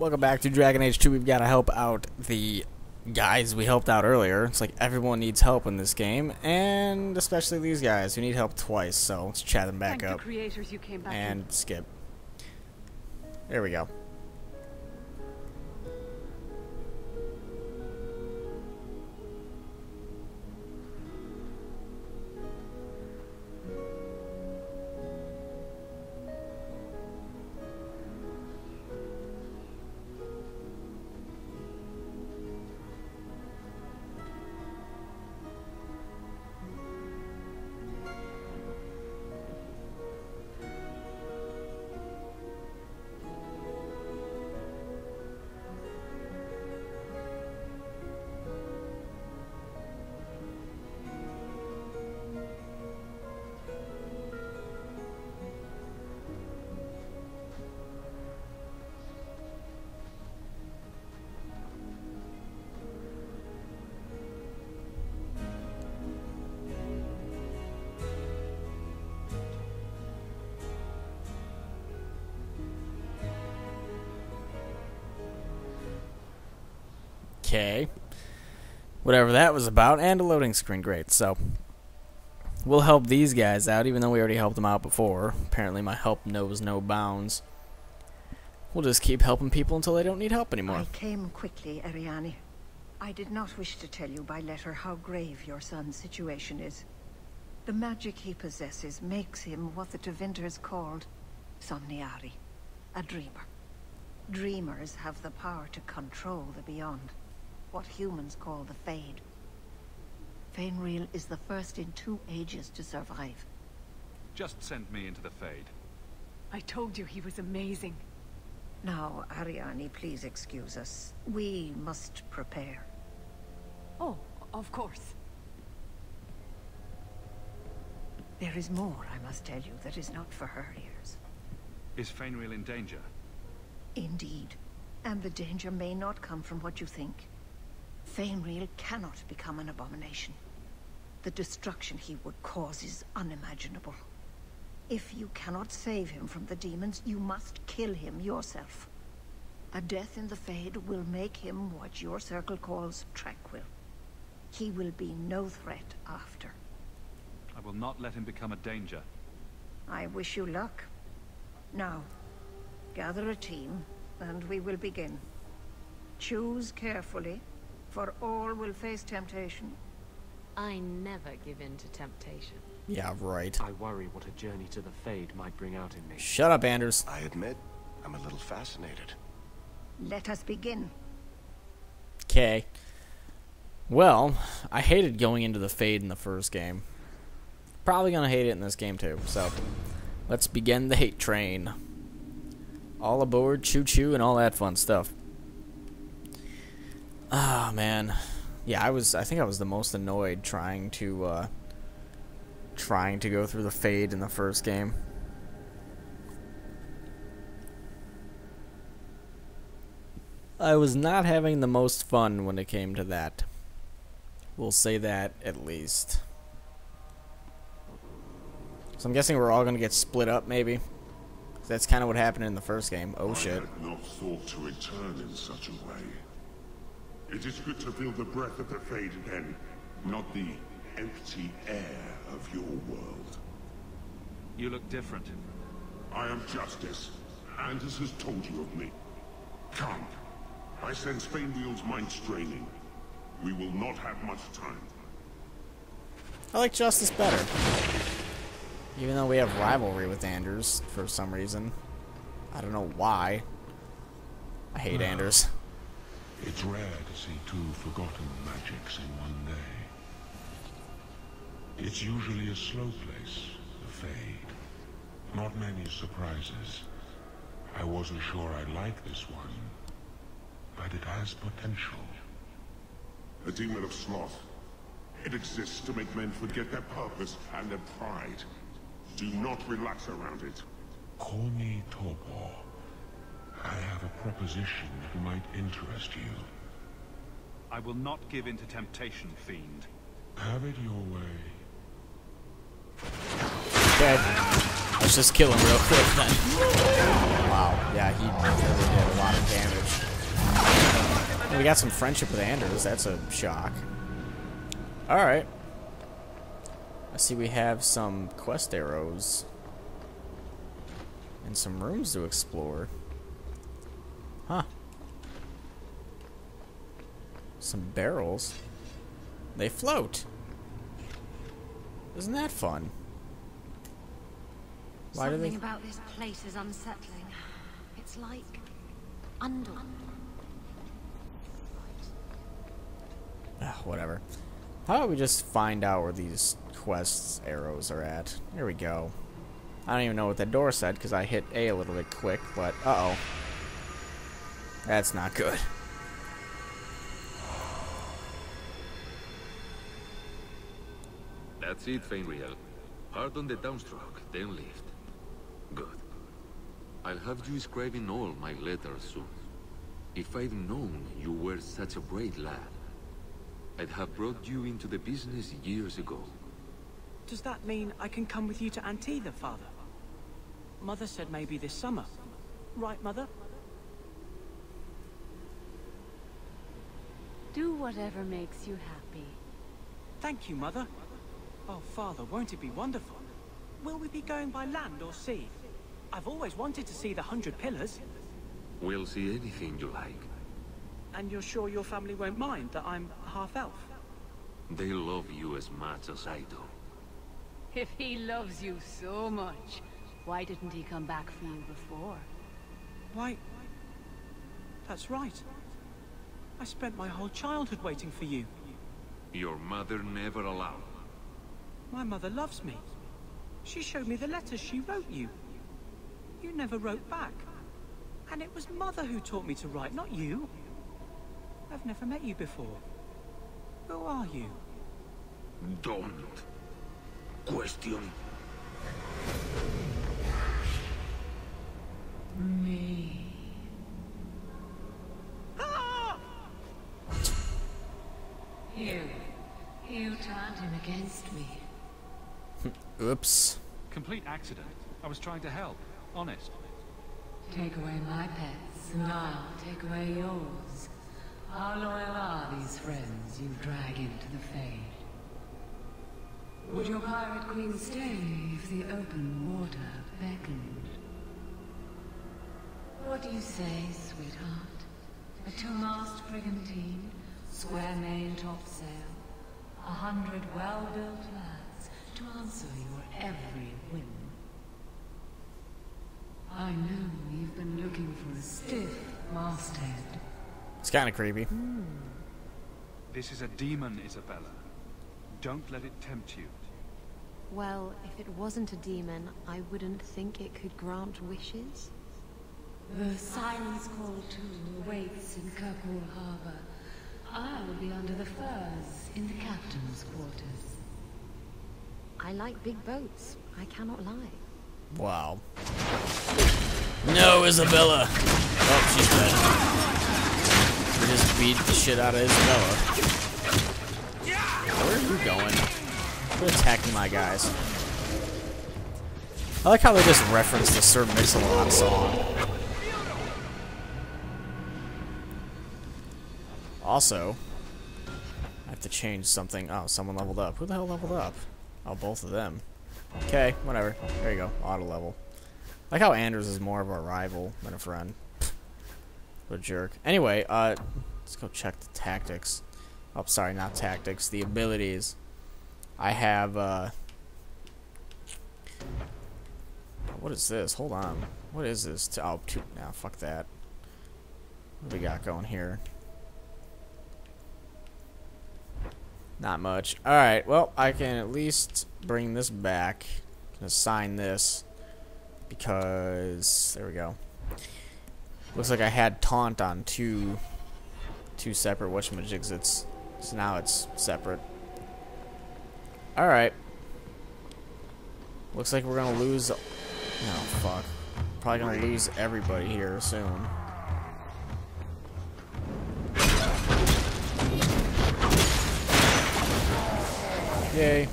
Welcome back to Dragon Age 2. We've got to help out the guys we helped out earlier. It's like everyone needs help in this game, and especially these guys who need help twice. So let's chat them back Thank up the creators you came back and skip. There we go. Okay. Whatever that was about, and a loading screen. Great. So, we'll help these guys out, even though we already helped them out before. Apparently, my help knows no bounds. We'll just keep helping people until they don't need help anymore. I came quickly, Arianni. I did not wish to tell you by letter how grave your son's situation is. The magic he possesses makes him what the Tevinters called Somniari, a dreamer. Dreamers have the power to control the beyond, what humans call the Fade. Feynriel is the first in two ages to survive. Just send me into the Fade. I told you he was amazing. Now, Arianni, please excuse us. We must prepare. Oh, of course. There is more, I must tell you, that is not for her ears. Is Feynriel in danger? Indeed. And the danger may not come from what you think. Feynriel cannot become an abomination. The destruction he would cause is unimaginable. If you cannot save him from the demons, you must kill him yourself. A death in the Fade will make him what your circle calls tranquil. He will be no threat after. I will not let him become a danger. I wish you luck. Now, gather a team, and we will begin. Choose carefully, for all will face temptation. I never give in to temptation. Yeah, right. I worry what a journey to the Fade might bring out in me. Shut up, Anders. I admit, I'm a little fascinated. Let us begin. Okay. Well, I hated going into the Fade in the first game. Probably gonna hate it in this game too, so let's begin the hate train. All aboard, choo choo, and all that fun stuff. Ah, man. Yeah, I was, I think I was the most annoyed trying to, uh, trying to go through the Fade in the first game. I was not having the most fun when it came to that. We'll say that at least. So I'm guessing we're all going to get split up, maybe? That's kind of what happened in the first game. Oh, shit. Had not thought to return in such a way. It is good to feel the breath of the Fade again, not the empty air of your world. You look different. I am Justice. Anders has told you of me. Come. I sense Feynriel's mind straining. We will not have much time. I like Justice better. Even though we have rivalry with Anders for some reason. I don't know why. I hate hmm. Anders. It's rare to see two forgotten magics in one day. It's usually a slow place, the Fade. Not many surprises. I wasn't sure I'd like this one, but it has potential. A demon of sloth. It exists to make men forget their purpose and their pride. Do not relax around it. Call me Torpor. I have a proposition that might interest you. I will not give in to temptation, fiend. Have it your way. Okay. Let's just kill him real quick then. Wow. Yeah, he really did a lot of damage. We got some friendship with Anders. That's a shock. Alright. I see we have some quest arrows. And some rooms to explore. Huh. Some barrels. They float. Isn't that fun? Why do Something they? about this place is unsettling. It's like under. Ah, whatever. How about we just find out where these quests arrows are at? Here we go. I don't even know what that door said because I hit A a little bit quick, but uh oh. That's not good. That's it, Feynriel. Hard on the downstroke, then lift. Good. I'll have you scribing all my letters soon. If I'd known you were such a brave lad, I'd have brought you into the business years ago. Does that mean I can come with you to Antiva, Father? Mother said maybe this summer. Right, Mother? Do whatever makes you happy. Thank you, Mother. Oh, Father, won't it be wonderful? Will we be going by land or sea? I've always wanted to see the Hundred Pillars. We'll see anything you like. And you're sure your family won't mind that I'm half-elf? They love you as much as I do. If he loves you so much, why didn't he come back for you before? Why... That's right. I spent my whole childhood waiting for you. Your mother never allowed. My mother loves me. She showed me the letters she wrote you. You never wrote back. And it was Mother who taught me to write, not you. I've never met you before. Who are you? Don't question. Me. You. You turned him against me. Oops. Complete accident. I was trying to help. Honest. Take away my pets, and I'll take away yours. How loyal are these friends you drag into the Fade? Would your pirate queen stay if the open water beckoned? What do you say, sweetheart? A two-mast brigantine, square main topsail, a hundred well-built lads to answer your every whim. I know you've been looking for a stiff masthead. It's kind of creepy. Hmm. This is a demon, Isabela. Don't let it tempt you. Well, if it wasn't a demon, I wouldn't think it could grant wishes. The Siren's Call too awaits in Kirkwall Harbor. I'll be under the firs in the captain's quarters. I like big boats. I cannot lie. Wow. No, Isabela. Oh, she's dead. We just beat the shit out of Isabela. Where are you going? Quit attacking my guys. I like how they just reference the Sir Mix-a-Lot song. Also, I have to change something. Oh, someone leveled up. Who the hell leveled up? Oh, both of them. Okay, whatever. There you go. Auto level. Like how Anders is more of a rival than a friend. What a jerk. Anyway, uh, let's go check the tactics. Oh, sorry, not tactics. The abilities. I have, uh... What is this? Hold on. What is this? Oh, two. Nah, fuck that. What do we got going here? Not much. Alright, well, I can at least bring this back. Assign this. Because... There we go. Looks like I had taunt on two... Two separate whatchamajigs. It's... So now it's separate. Alright. Looks like we're gonna lose... Oh, fuck. Probably gonna lose everybody here soon. Yay.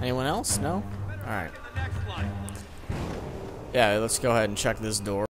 Anyone else? No? Alright. Yeah, let's go ahead and check this door.